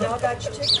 Y'all got your tickets?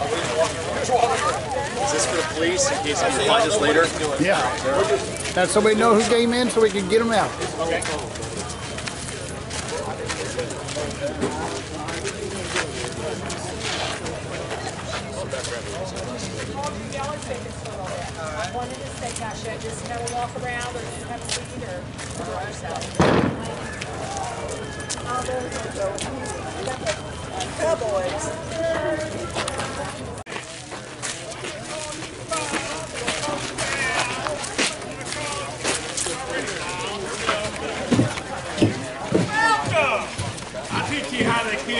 Is this for the police in case they find us later? Yeah. That's so we know who came in so we can get them out. One in the steakhouse yet, just kind of walk around or just have a seat or enjoy yourself. Cowboys.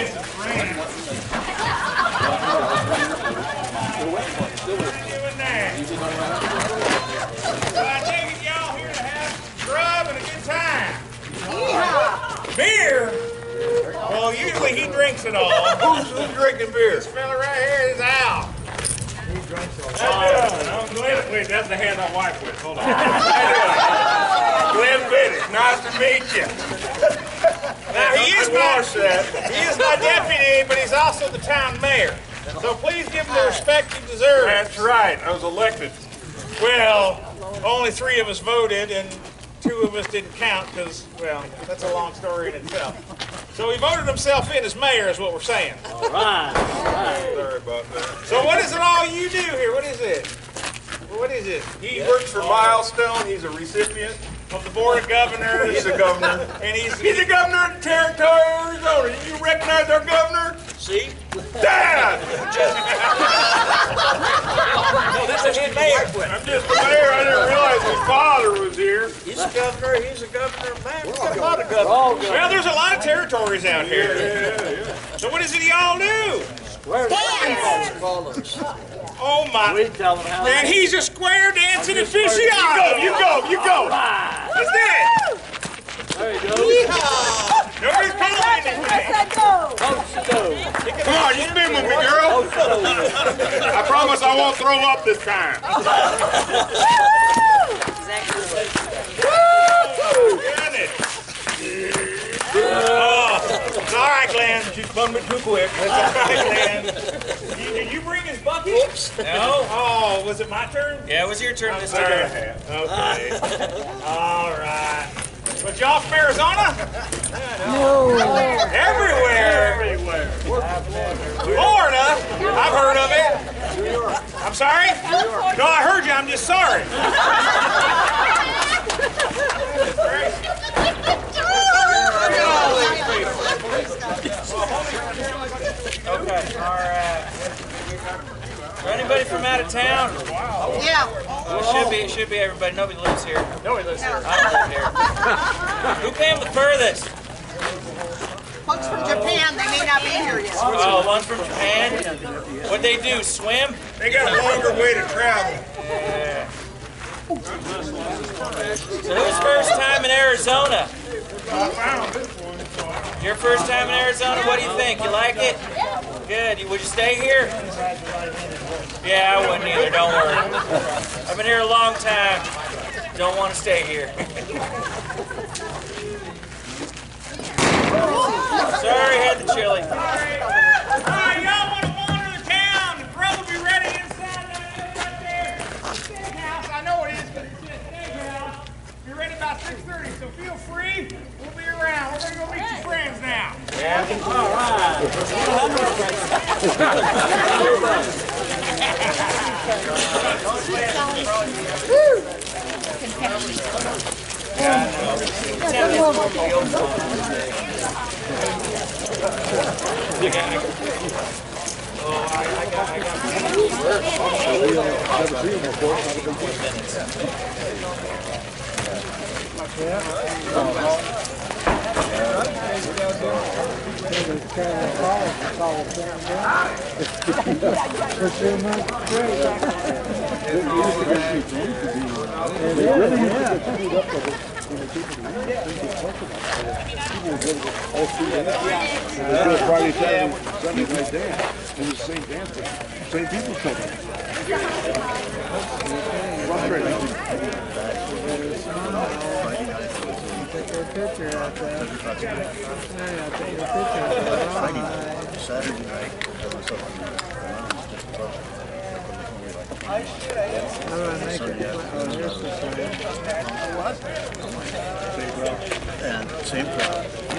I y'all here to have grub and a good time. Beer? Well, usually he drinks it all. drinking beer? This fella right here is. He drinks all. Wait, that's the hand my wife with. Hold on. Glenn Biddick. Nice to meet you. Now, he is my, he is my deputy, but he's also the town mayor. So please give him the respect he deserves. That's right. I was elected. Well, only three of us voted, and two of us didn't count because, well, that's a long story in itself. So he voted himself in as mayor, is what we're saying. All right. Sorry about that. So what is it all you do here? What is it? What is it? He works for Milestone. He's a recipient. Of the board of governors. He's a governor. And he's, He's the governor of the territory of Arizona. You recognize our governor? see? Dad! No, this is his mayor. I'm just the mayor. I didn't realize his father was here. He's a governor. He's a governor. Man, we've got a lot of governors. Well, there's a lot of territories out here. Yeah, yeah, yeah. So what is it y'all do? Oh my! We tell them how. Man, he's a square dancing aficionado. You go, you go, you go. That's it. There you go. Nobody's calling anything. Come on, you spin with me, girl. I promise I won't throw up this time. It. Oh, all right, Glenn. She spun me too quick. It's all right, Glenn. You- Did you bring his bucket? No. Oh, was it my turn? Yeah, it was your turn this Sorry. time. Okay. All right. But y'all from Arizona? No. Everywhere. Everywhere. Florida? I've heard of it. New York. I'm sorry? No, I heard you. I'm just sorry. Okay, all right. For anybody from out of town? Yeah. Well, it should be. It should be everybody. Nobody lives here. Nobody lives here. I don't live here. Who came the furthest? Folks from Japan, they may not be here yet. Oh, one from Japan. What'd they do? Swim? They got a longer way to travel. So who's first time in Arizona? Your first time in Arizona? What do you think? You like it? Good. Would you stay here? Yeah, I wouldn't either. Don't worry. I've been here a long time. Don't want to stay here. Sorry, had the chili. 6.30, so feel free. We'll be around. We're going to go meet your friends now. Yeah. All right. Oh, I, I got, I got. I've never seen before. I've been for two months straight. It same people coming. Frustrating. picture out there. Yeah, I took your picture. Saturday night, I was up And same crowd. I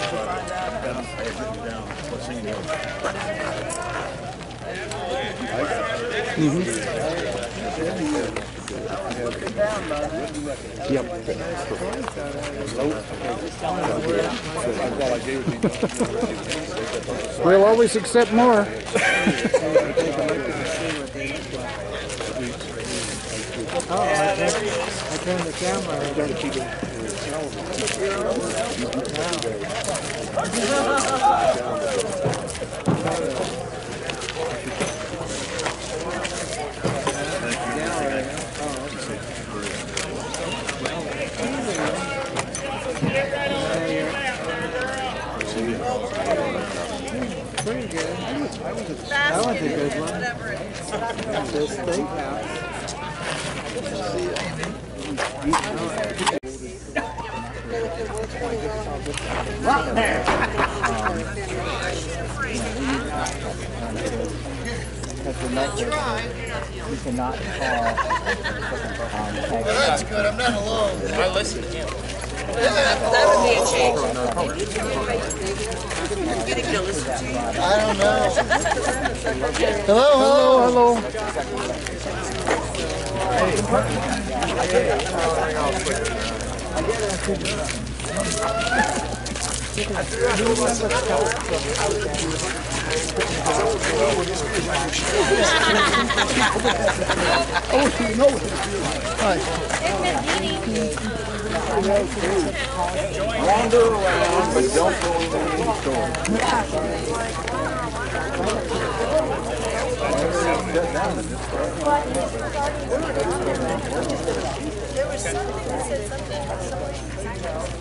have written down what's in the Yep. we'll always accept more. oh, I turned, I turned the camera. That one's a good one. Whatever it is. The steakhouse. Right. You cannot call. That's good. I'm not alone. I listen to him. That would be a change. I'm getting to listen to you. I don't know. hello, hello, hello. oh, you know what it feels like. Hi. Wander around, but don't go in any store. There was that said something about somebody.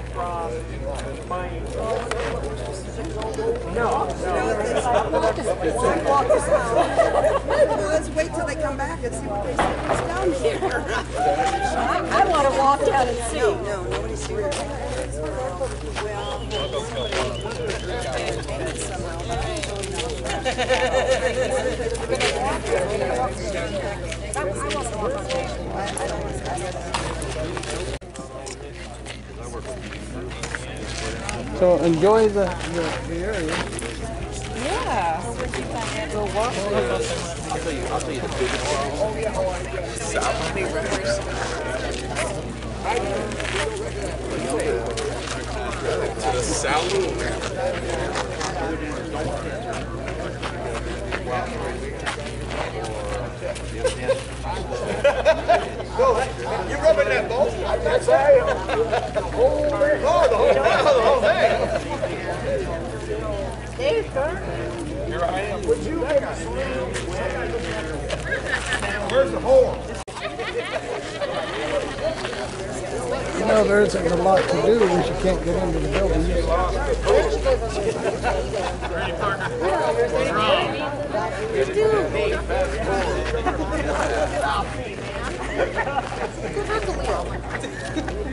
No. Let's wait till they come back and see what they say. It's down here. I, I want to walk down and see. No, no, nobody's here. I want to walk on. I don't want to So enjoy the, the, the area. Yeah. I'll tell you, I'll tell you the biggest thing. South many rivers. To the south. Isn't a lot to do can't get into the building.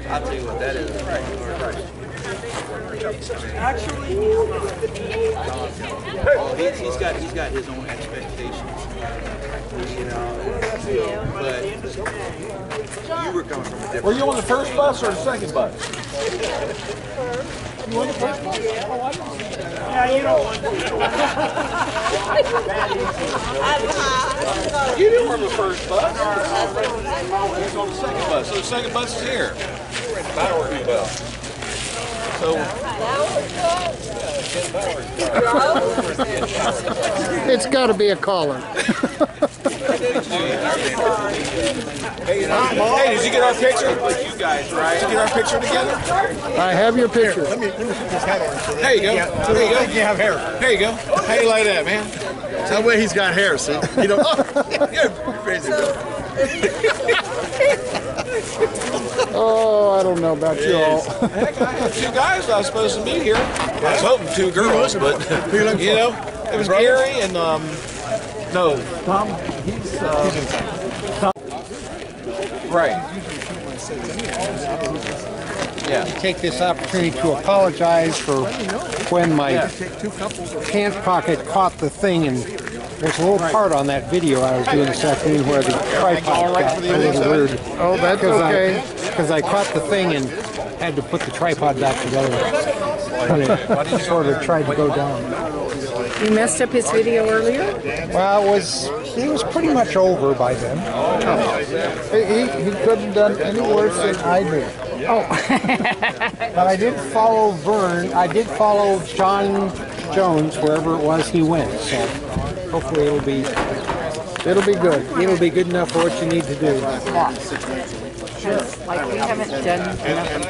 I'll tell you what that is. Oh, he's, he's got he's got his own expectations. You know, but you were coming from a different. Were you on the first bus or the second bus? You were on the first bus oh, didn't on the first bus. You was on the second bus. So the second bus is here. Bowery bus. So It's got to be a caller. Hey, did you get our picture? You guys, right? Did you get our picture together? I have your picture. There you go. There you go. You have hair. There you go. How you like that, man? That way he's got hair, see? You know, you're crazy. Oh, I don't know about you all. Heck, I had two guys I was supposed to meet here. I was hoping two girls, but you know, it was Gary and um, no, Tom. He's uh, Right. Yeah. Take this opportunity to apologize for when my pants pocket caught the thing and there's a little part on that video I was doing this afternoon where the tripod got a little weird. Oh, that's okay. Because I caught the thing and had to put the tripod back together. And it sort of tried to go down. You messed up his video earlier? Well, it was he was pretty much over by then. He, he, he couldn't have done any worse than I did. Oh. But I did follow Vern. I did follow Jon Jones wherever it was he went. So hopefully it'll be it'll be good. It'll be good enough for what you need to do. Like we haven't done enough of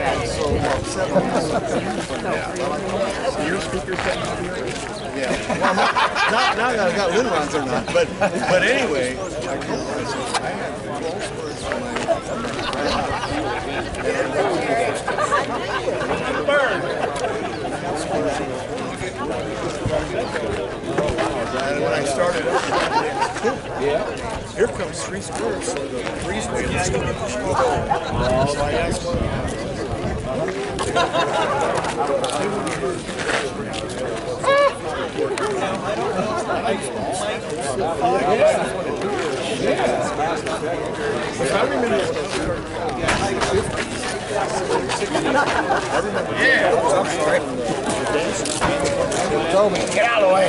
that. Not now that I've got Linrons or not, but but anyway. And when I started yeah. Here comes three squares. So the breezeway is going to So I asked Get out of the way.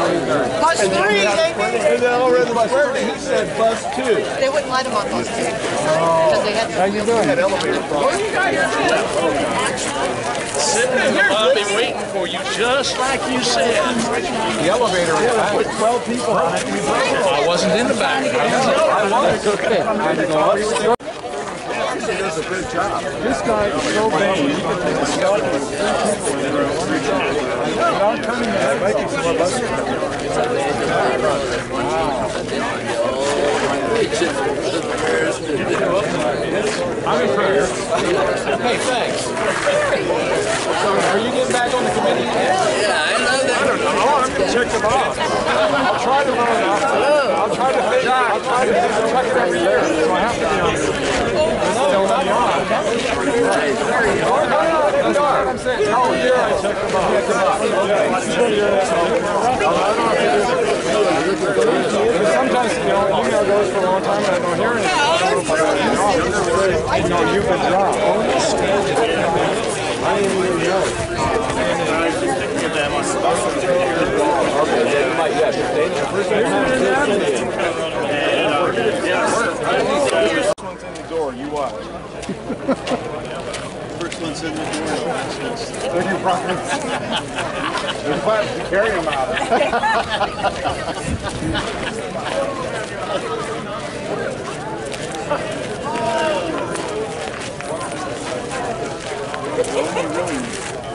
Bus three, they, And then over in the square, he said bus two. they wouldn't let them on bus two. Oh. Because they had How you doing? Sitting in the lobby waiting for you, just like you said. The elevator. I put 12 people on it. I wasn't in the back. I was. Okay. This guy is so vain. He can take a selfie with three people in there. Without turning their head, making some of us. I'm impressed. Hey, thanks. So, are you getting back on the committee? Yeah, I know that. I don't know. I'm gonna check them off. I'll try to run out. I'll try to figure. I'll try to check it every year. So I have to be on. Still sometimes, you know, email goes for a long time and I don't hear anything. Know. You been dropped. I didn't even know. Okay, might, yeah, uh, just date First one's in the door, you watch. First one's in the door, last one's. Look at Brian. There's plans to carry him out.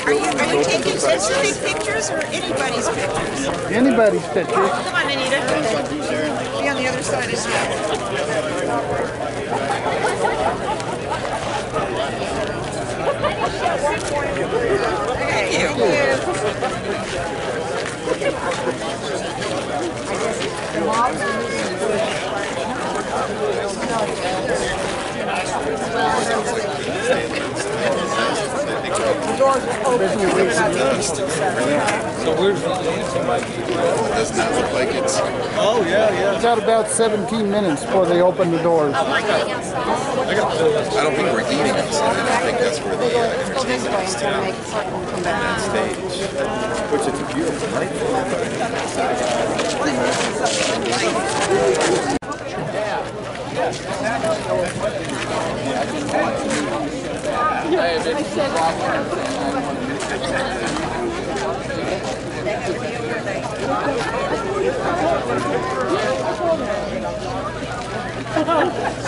Are you, are you taking specific pictures or anybody's pictures? Anybody's picture. Come on, Anita. Be on the other side as well. Thank you. Doesn't that look like it's? Oh, yeah, yeah. It's out about 17 minutes before they open the doors. Oh I don't think we're eating outside. I think that's where the uh, entertainment is too. That stage, which is beautiful, right?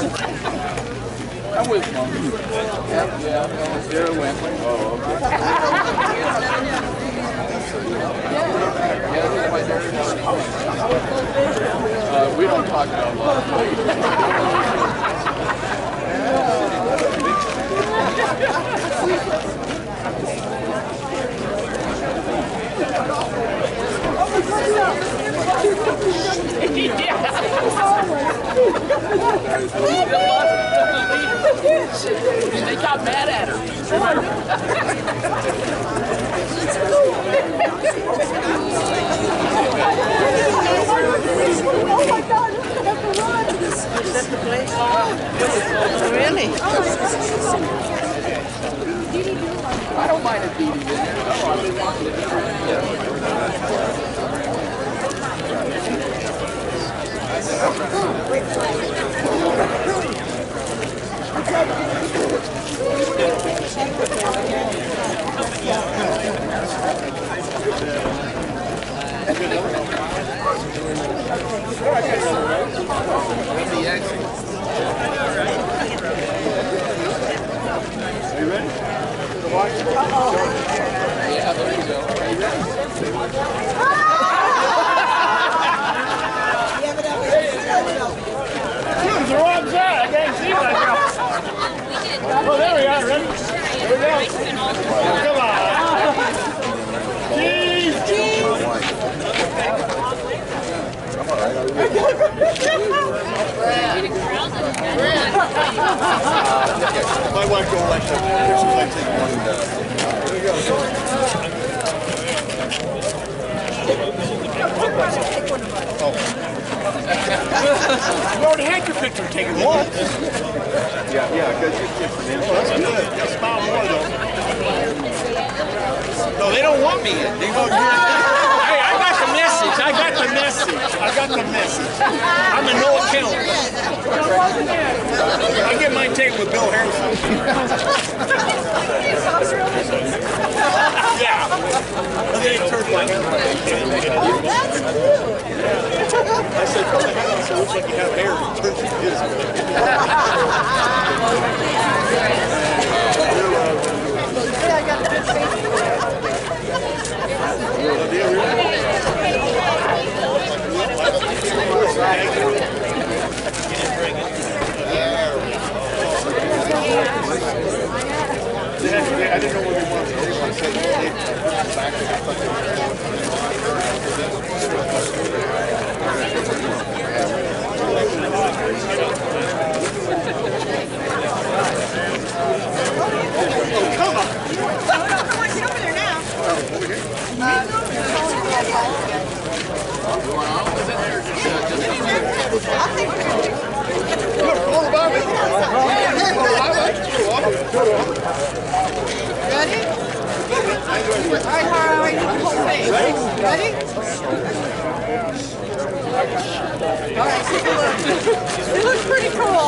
I'm with. Yeah, yeah, Sarah Wembley. Oh, okay. Yeah. Uh, we don't talk about love. They got mad at her. Really? I don't mind it beating in there. No, I've been wanting to do it. Yeah, there you go. Choose the wrong side. I can't see myself. Oh, there we are. Ready? Here we go. Come on. Cheese. Cheese. My wife don't like the pictures I take one. uh, You already had your picture taken once. Yeah, yeah, because get from Oh, that's good. That's about more though. No, they don't want me in. They go, hey, I got the message. I got the message. I got the message. I'm a no account. I get mine taken with Bill Harrison. yeah. Turned like, I said, come on. looks like you have hair. It turns you invisible. I didn't know what it was. Everybody said it. Ready? All right, Harley, the whole thing. Ready? All right, take a look. It looks pretty cool.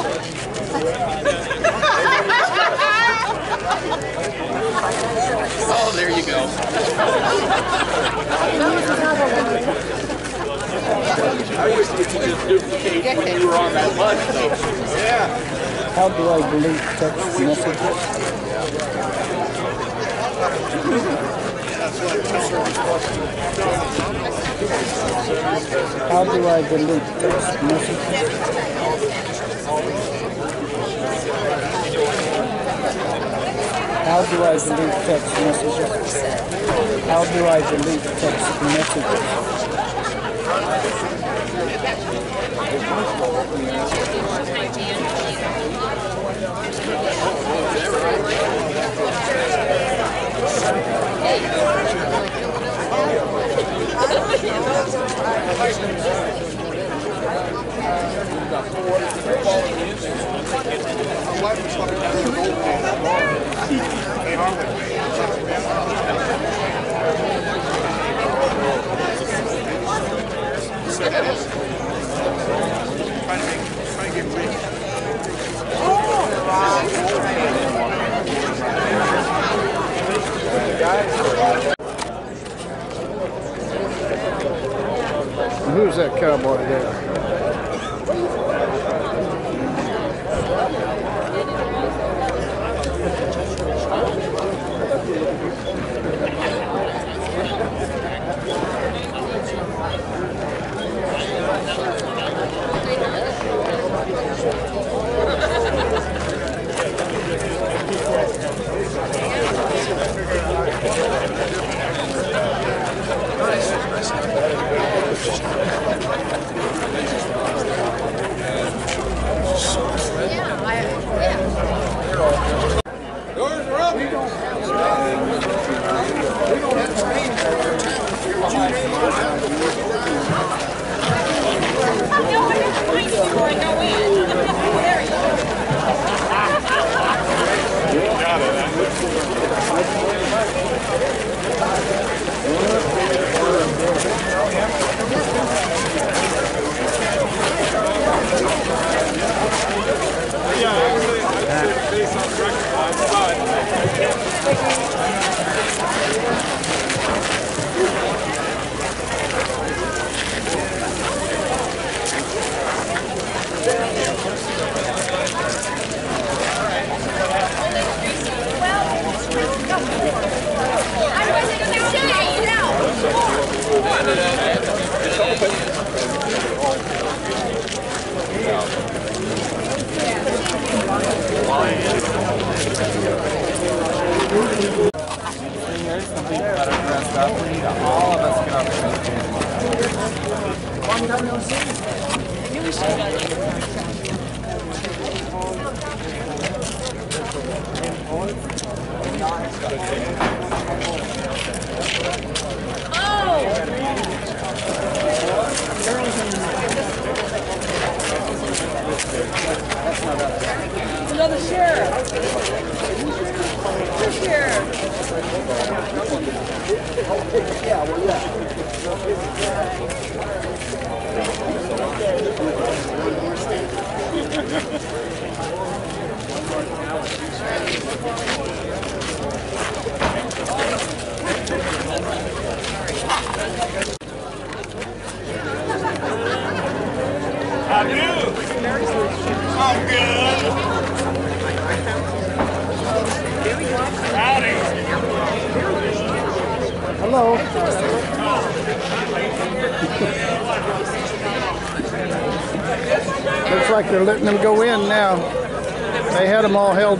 Oh, there you go. I wish we could just duplicate when you were on that lunch though. Yeah. How do I delete text messages? How do I delete text messages? How do I delete text messages? How do I delete text messages? Who's that cowboy there?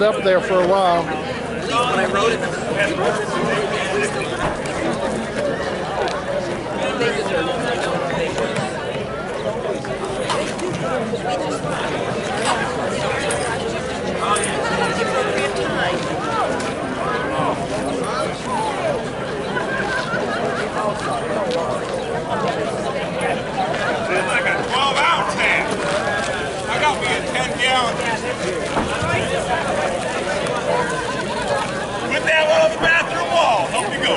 Up there for a while. Says I got 12 ounce hat. I got me a 10 gallon. Put that one on the bathroom wall. Help me go.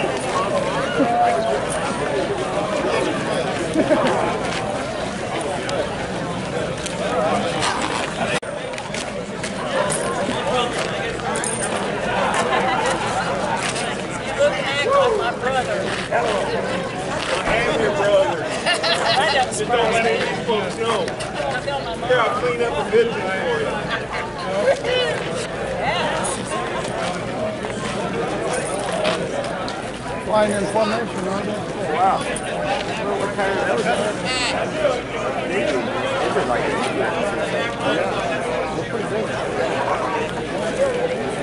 I am your brother. Just don't let any of these folks know. Here, I'll clean up a bit for you. Flying in formation, aren't they?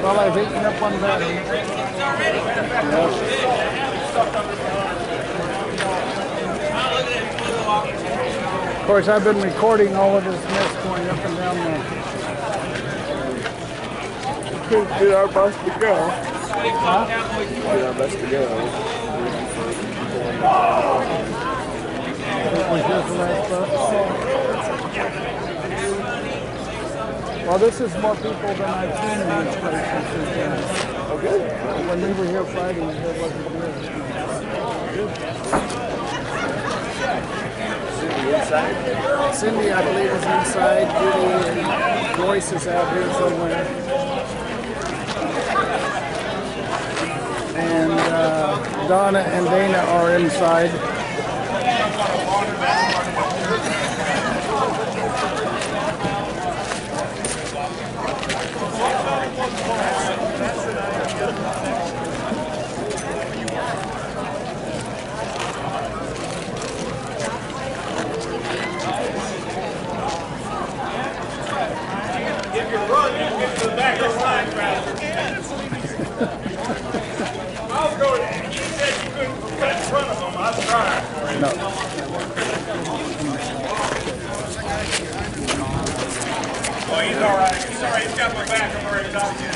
Well, I've eaten up one battery. Of course, I've been recording all of this mess going up and down the. Did our best to go. Did our best to go. Was this the last stuff? Well, this is more people than I've seen in these places since then. Good. When we were here Friday, it wasn't here. Cindy inside. Cindy, I believe, is inside. Judy and Joyce is out here somewhere. And uh, Donna and Dana are inside. If you run, you can get to the back of the line faster. I'll go there. You said you couldn't cut in front of them. I'll try for you. Oh, he's all right. He's all right. He's got my back. I'm already talking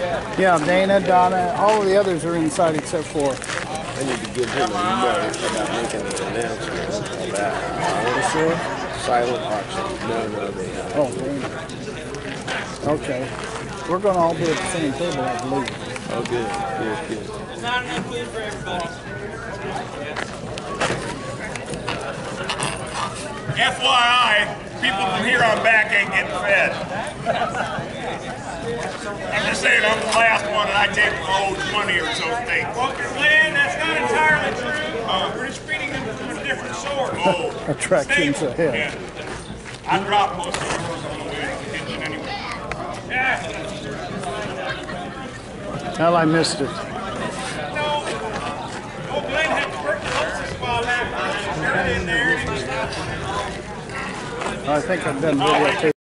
Yeah, Dana, Donna, all of the others are inside except for. I need to give him a note about making an announcement about Dinosaur silent auction. No, no, they have. Oh, Dana. Okay. We're going to all be at the same table, I believe. Oh, good, good, good. There's not enough food for everybody. FYI, people from here on back ain't getting fed. I'm just saying, I'm the last one and I take my old 20 or so steak. Walker Glenn, that's not entirely true. Uh, we're just feeding them from a different source. Oh. Attractions stable. ahead. Yeah. I dropped most of them on the way to the kitchen anyway. Yeah. Well, I missed it. No. Oh, Glenn had tuberculosis while back. They're in there. I think I've done videotape.